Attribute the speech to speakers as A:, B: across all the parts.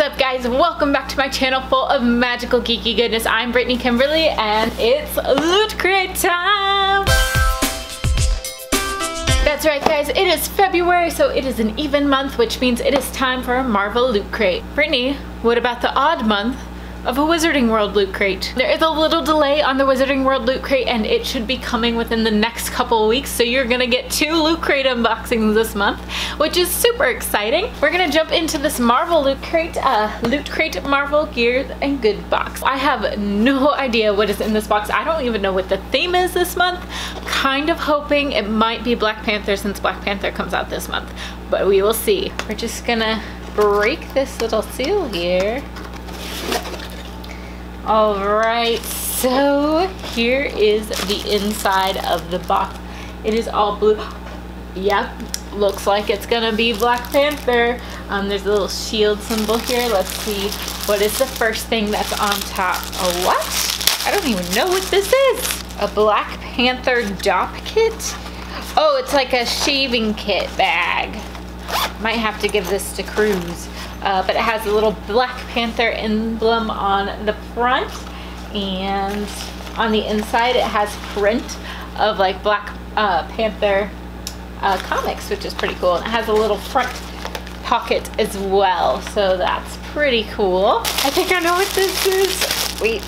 A: What's up guys? Welcome back to my channel full of magical geeky goodness. I'm Brittany Kimberly and it's Loot Crate time! That's right guys, it is February so it is an even month which means it is time for a Marvel Loot Crate. Brittany, what about the odd month? Of a Wizarding World Loot Crate. There is a little delay on the Wizarding World Loot Crate and it should be coming within the next couple weeks so you're gonna get two Loot Crate unboxings this month which is super exciting. We're gonna jump into this Marvel Loot Crate, uh, Loot Crate Marvel Gear and Good box. I have no idea what is in this box. I don't even know what the theme is this month. Kind of hoping it might be Black Panther since Black Panther comes out this month but we will see. We're just gonna break this little seal here. All right, so here is the inside of the box. It is all blue. Yep, looks like it's gonna be Black Panther. Um, there's a little shield symbol here. Let's see, what is the first thing that's on top? A what? I don't even know what this is. A Black Panther dopp kit? Oh, it's like a shaving kit bag. Might have to give this to Cruz uh, but it has a little Black Panther emblem on the front and on the inside it has print of like Black uh, Panther uh, comics which is pretty cool. And it has a little front pocket as well so that's pretty cool. I think I know what this is. Wait.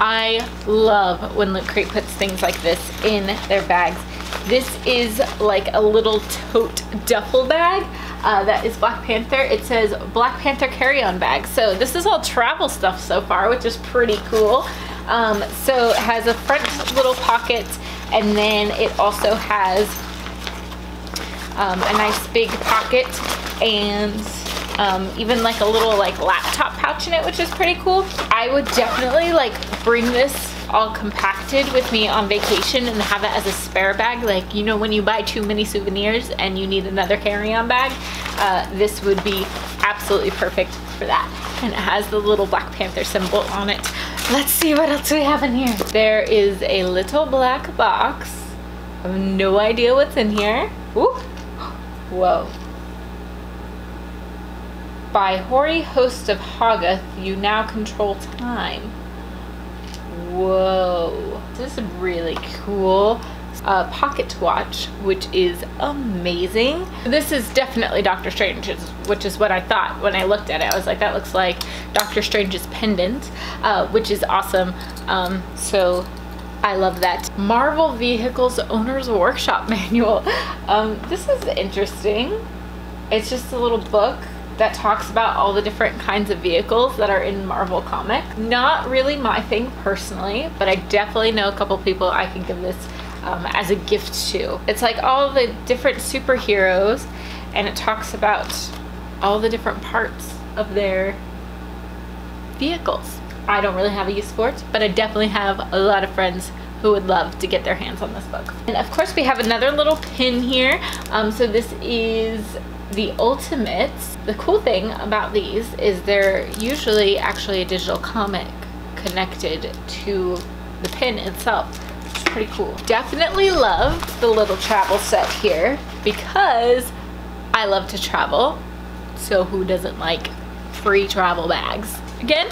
A: I love when Loot Crate puts things like this in their bags. This is like a little tote duffel bag uh, that is Black Panther. It says Black Panther carry-on bag. So this is all travel stuff so far, which is pretty cool. Um, so it has a front little pocket and then it also has um, a nice big pocket and um, even like a little like laptop pouch in it, which is pretty cool. I would definitely like bring this all compacted with me on vacation and have it as a spare bag. Like, you know, when you buy too many souvenirs and you need another carry-on bag, uh, this would be absolutely perfect for that. And it has the little Black Panther symbol on it. Let's see what else we have in here. There is a little black box. I have no idea what's in here. Ooh. Whoa. By Hoary Host of Hoggoth, you now control time. Whoa, this is a really cool. Uh, pocket watch, which is amazing. This is definitely Doctor Strange's, which is what I thought when I looked at it. I was like, that looks like Doctor Strange's pendant, uh, which is awesome. Um, so I love that. Marvel Vehicles Owner's Workshop Manual. Um, this is interesting. It's just a little book that talks about all the different kinds of vehicles that are in Marvel Comic. Not really my thing personally, but I definitely know a couple people I can give this um, as a gift to. It's like all the different superheroes and it talks about all the different parts of their vehicles. I don't really have a use for it, but I definitely have a lot of friends who would love to get their hands on this book. And of course we have another little pin here. Um, so this is the Ultimates, the cool thing about these is they're usually actually a digital comic connected to the pin itself. It's pretty cool. Definitely love the little travel set here because I love to travel. So who doesn't like free travel bags? Again,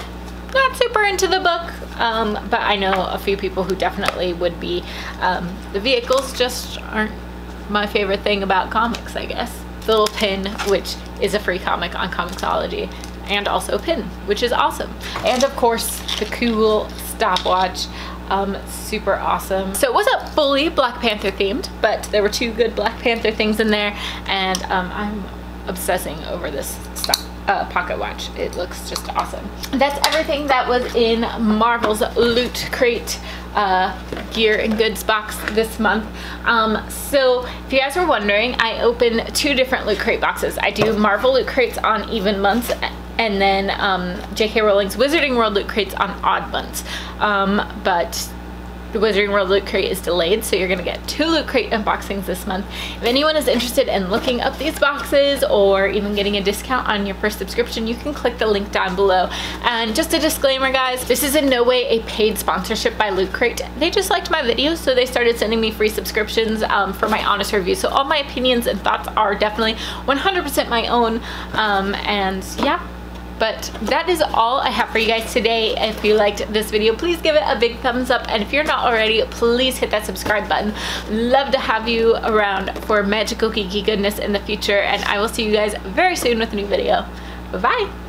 A: not super into the book, um, but I know a few people who definitely would be. Um, the vehicles just aren't my favorite thing about comics, I guess the little pin, which is a free comic on Comixology, and also pin, which is awesome. And of course, the cool stopwatch, um, super awesome. So it wasn't fully Black Panther themed, but there were two good Black Panther things in there, and um, I'm obsessing over this stop uh, pocket watch. It looks just awesome. That's everything that was in Marvel's Loot Crate uh, gear and goods box this month. Um, so if you guys were wondering, I open two different Loot Crate boxes. I do Marvel Loot Crates on even months and then um, J.K. Rowling's Wizarding World Loot Crates on odd months. Um, but the Wizarding World Loot Crate is delayed, so you're gonna get two Loot Crate unboxings this month. If anyone is interested in looking up these boxes or even getting a discount on your first subscription, you can click the link down below. And just a disclaimer, guys, this is in no way a paid sponsorship by Loot Crate. They just liked my videos, so they started sending me free subscriptions um, for my honest review. So all my opinions and thoughts are definitely 100% my own. Um, and yeah, but that is all I have for you guys today. If you liked this video, please give it a big thumbs up. And if you're not already, please hit that subscribe button. Love to have you around for magical geeky goodness in the future. And I will see you guys very soon with a new video. Bye-bye.